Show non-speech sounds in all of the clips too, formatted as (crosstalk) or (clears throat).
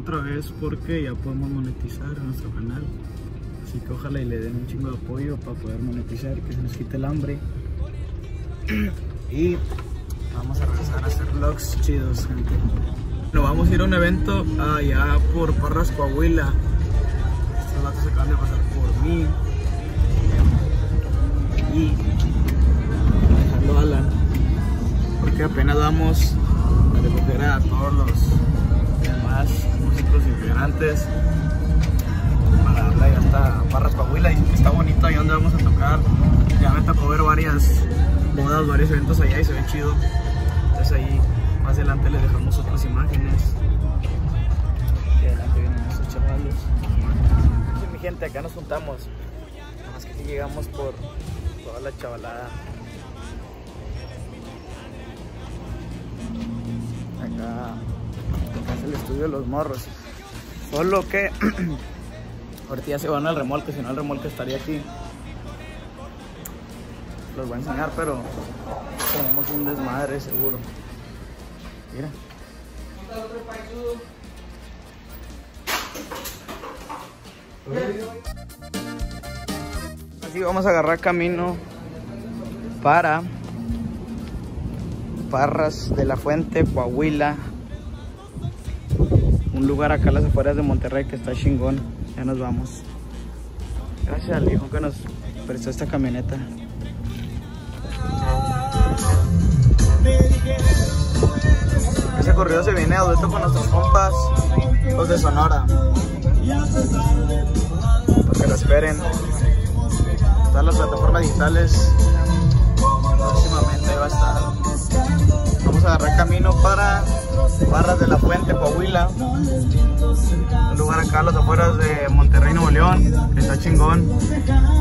otra vez porque ya podemos monetizar nuestro canal. Así que ojalá y le den un chingo de apoyo para poder monetizar que se nos quite el hambre. (clears throat) Y vamos a regresar a hacer vlogs chidos, gente. Nos vamos a ir a un evento allá por Parras, Coahuila. Estos vatos acaban de pasar por mí. Y dejando a Alan. Porque apenas vamos a recoger a todos los demás músicos integrantes para darle ahí hasta Parras, Coahuila. Y está bonito ahí donde vamos a tocar. Ya me tocó ver varias bodas, varios eventos allá y se ve chido. Entonces ahí más adelante les dejamos otras imágenes. Y adelante vienen esos chavales. Mi gente, acá nos juntamos. Nada más que aquí llegamos por toda la chavalada. Acá, acá es el estudio de los morros. Solo que (clears throat) ahorita ya se van al remolque, si no el remolque estaría aquí. Los voy a enseñar, pero tenemos un desmadre seguro. Mira. Así vamos a agarrar camino para Parras de la Fuente, Coahuila. Un lugar acá a las afueras de Monterrey que está chingón. Ya nos vamos. Gracias al viejo que nos prestó esta camioneta. Ese corrido se viene a dueto con nuestros compas, los de Sonora. Para que lo esperen. Están las plataformas digitales. Próximamente va a estar. Vamos a agarrar camino para Barras de la Fuente, Coahuila. Un lugar acá a las afueras de Monterrey, Nuevo León. Está chingón.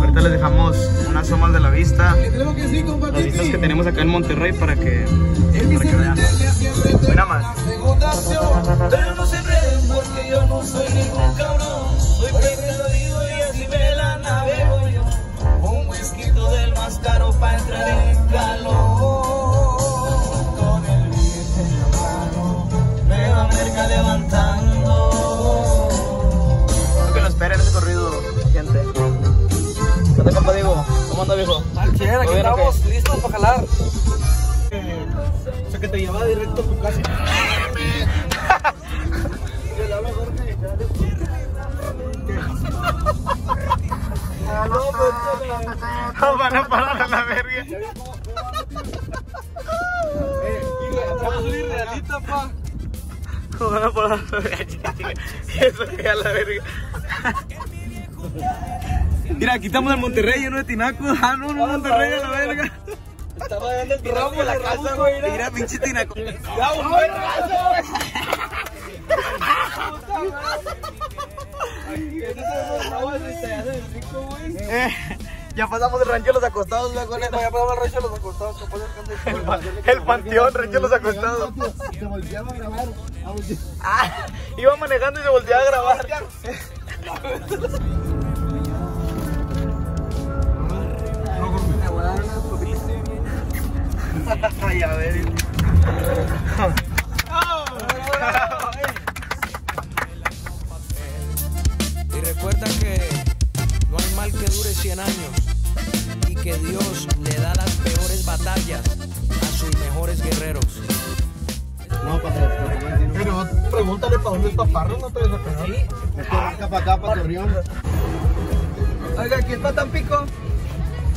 Ahorita les dejamos unas tomas de la vista. Las vistas que tenemos acá en Monterrey para que, para que vean. Más. ¿Qué te compa Diego? ¿Cómo anda, viejo? Al aquí estamos listos para jalar. O sea, que te lleva directo a tu casa. No van a parar a la verga. Vamos a realita, pa. No van a parar a la verga. Eso que a la verga. Mira, aquí estamos en Monterrey, en de Tinaco. Ah, no, no, Monterrey a la verga. Estaba dando el ramo de la casa, güey. Mira, pinche Tinaco. Ya, güey. Eh, ya pasamos el rancho de los acostados, güey, con Ya pasamos el rancho de los acostados, el, pa- el panteón, rancho de los acostados. Te volteaba a grabar. Ah, iba manejando y se volteaba a grabar. Ay, a ver. Y recuerda que no hay mal que dure 100 años y que Dios le da las peores batallas a sus mejores guerreros. No, Pero pregúntale para dónde está Parro, no te des a pegar. acá para acá, para Torreón. Oiga, aquí está Tampico.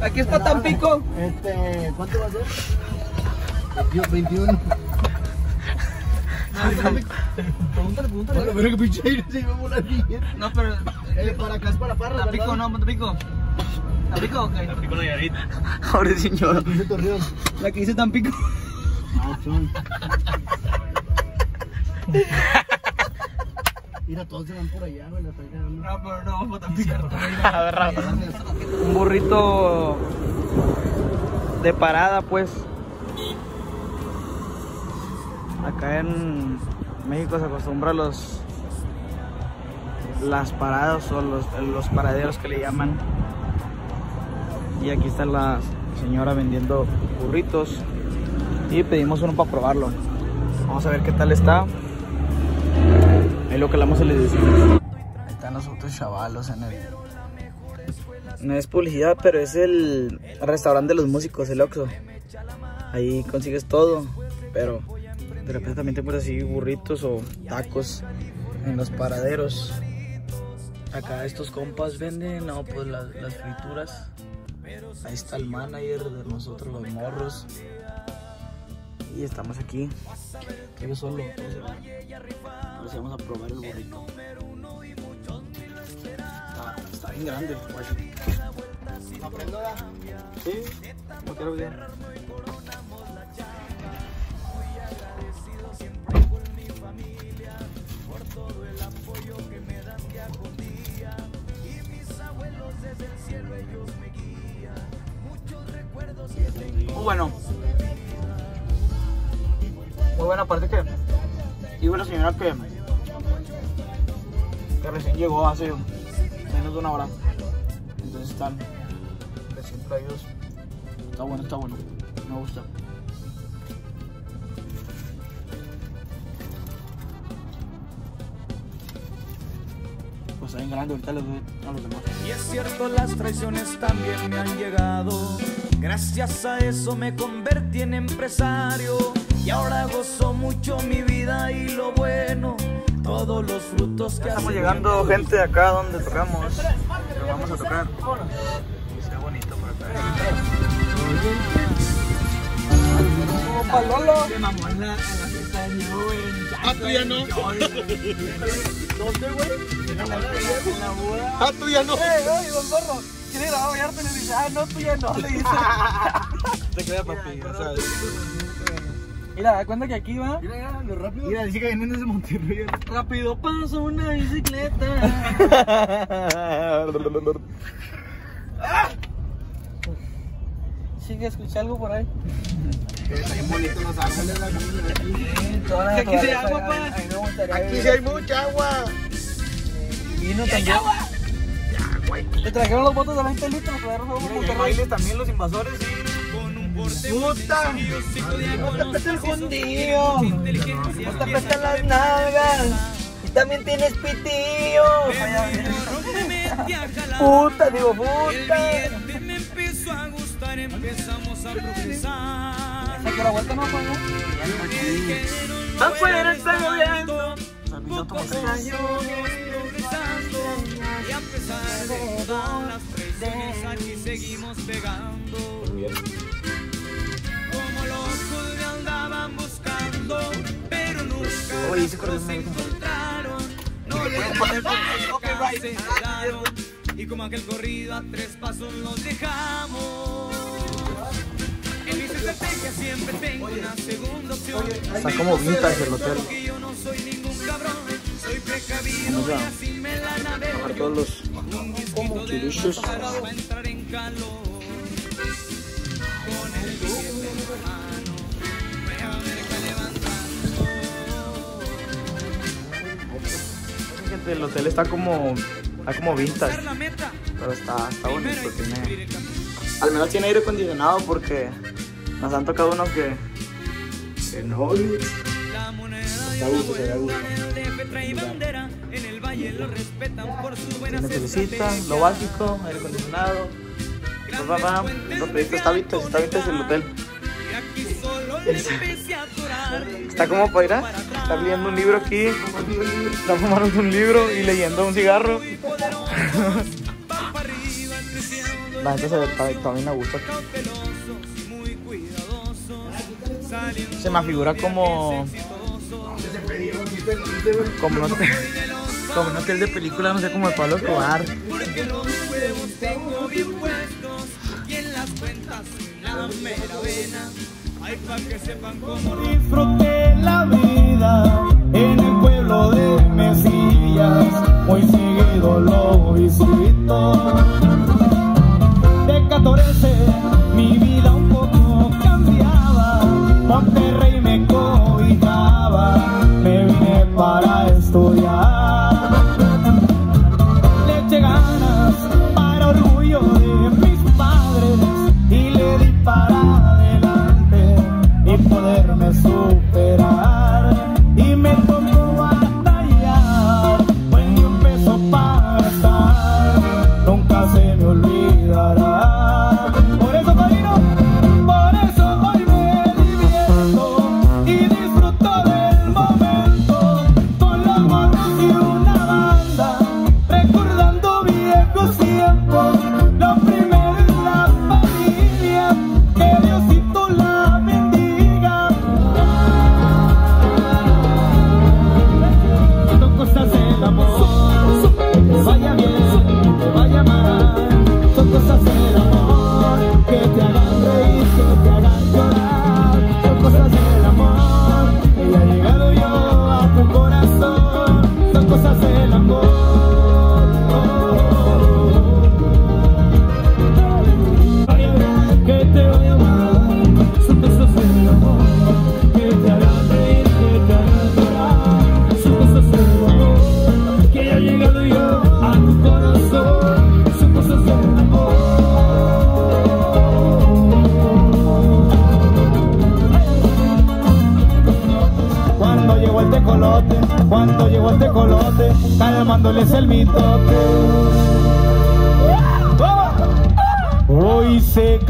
Aquí está Tampico. Este, ¿cuánto va a ser? 21. Pregúntale, pregúntale. Pero que pinche aire se iba a volar bien. No, pero. Eh, para acá es para Parra, Tampico, ¿verdad? no, Tampico. Tampico, ok. Pobre señor. Pinche Torreón. La que Tampico. Ah, chon. Mira, todos se van por allá, güey, la quedando. No, pero no, vamos a. A ver, Rafa. Un burrito de parada, pues. Acá en México se acostumbra a los las paradas o los, los paraderos que le llaman. Y aquí está la señora vendiendo burritos. Y pedimos uno para probarlo. Vamos a ver qué tal está. Ahí lo calamos y les decimos. Ahí están los otros chavalos en el. No es publicidad, pero es el restaurante de los músicos, el Oxxo. Ahí consigues todo, pero de repente también te pones así burritos o tacos en los paraderos. Acá estos compas venden, no, pues las, las frituras. Ahí está el manager de nosotros, los morros. Y estamos aquí. Yo solo. Entonces vamos a probar el burrito. Está, está bien grande el guacho. Sí, no quiero bien. Muy bueno. Muy buena aparte que iba una señora que, que recién llegó hace menos de una hora. Entonces están recién traídos. Está bueno, está bueno. Me gusta. Está grande, ahorita doy a los demás. Y es cierto, las traiciones también me han llegado. Gracias a eso me convertí en empresario. Y ahora gozo mucho mi vida y lo bueno. Todos los frutos que Estamos llegando gente de acá donde tocamos. Pero vamos a tocar. Sea bonito por acá. Se mamó en la, en la fiesta de güey. Ah, tú ya no. ¿Dónde, güey? Ah, tú ya no. Eh, oye, don Zorro. ¿Quiere grabar Vallarta? Le dice, ah, no, tú ya no. Le dice. (laughs) Te queda papi, ya sabes. Mira, da cuenta que aquí va. Mira, ya, lo rápido. Mira, dice que vienen desde Monterrey. Rápido paso una bicicleta. (laughs) Sigue, escuché algo por ahí. (laughs) Aquí. Toda la Que aquí sí hay naturaleza, agua, pa. ver- sí hay mucha agua. Te trajeron los botes de 20 litros, y Monterrey. bailes también los invasores. ¡Puta! ¡No te pesta el jundío! ¡No te pestan las nalgas! ¡Y también tienes pitillo! ¡Puta! Digo, puta. me empezó a gustar, empezamos a progresar. ¿Se que la vuelta no fue, no? Afuera está lloviendo. Poco a poco progresando y a pesar de todas las presiones aquí seguimos pegando. Como locos me andaban buscando, pero nunca nos encontraron. No les se quedaron y como aquel corrido a tres pasos nos dejamos. Está como vintage el hotel. Vamos a bajar todos los como levantando. Gente, el hotel está como, está como vintage. Pero está, está bonito. Tiene, al menos tiene aire acondicionado porque nos han tocado unos que. en el DF trae bandera. En el valle lo respetan por su buena Tiene telecita, lo básico, aire acondicionado. Pa, pa, pa. Los proyectos está vintage, está vintage el hotel. Aquí. Está como para ir a estar leyendo un libro aquí, estar fumando un libro y leyendo un cigarro. La gente se ve ta- también a gusto. saliendo Se me figura como. Como un hotel, (laughs) como un hotel de película, no sé, como de Pablo Escobar. porque los huevos tengo bien puestos y en las cuentas soy la mera vena. Hay pa' que sepan cómo Disfruté la vida en el pueblo de Mesillas, muy seguido lo visito. De 14 mi vida un poco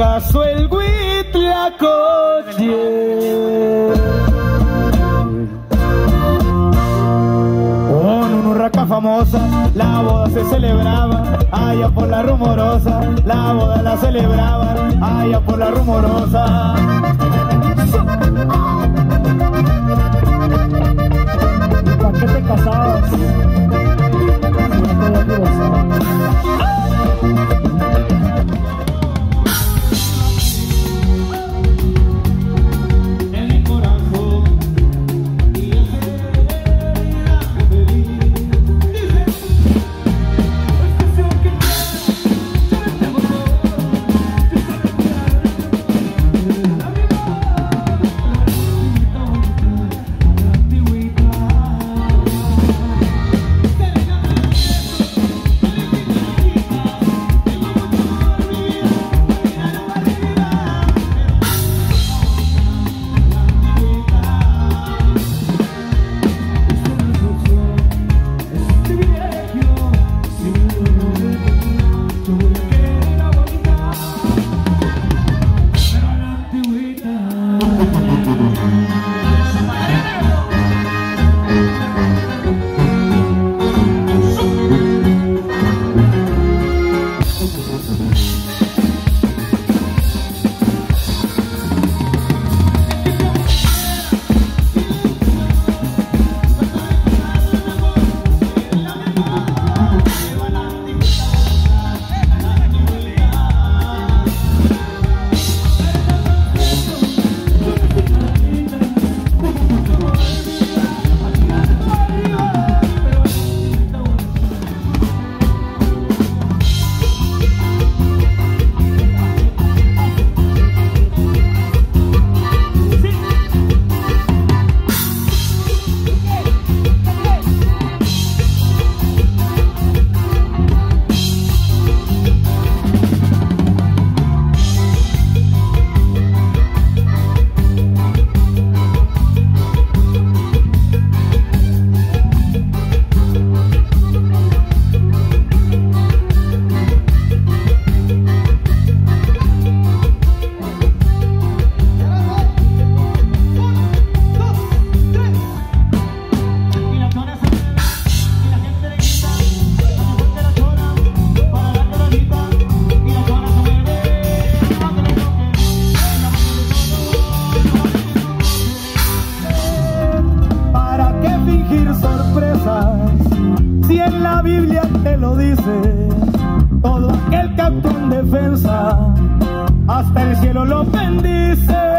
pasó el Huitlacoche. Oh, Con un huracán famosa, la boda se celebraba, allá por la rumorosa, la boda la celebraban, allá por la rumorosa. ¿Para qué te casabas? si en la Biblia te lo dice todo aquel que actúa en defensa hasta el cielo lo bendice.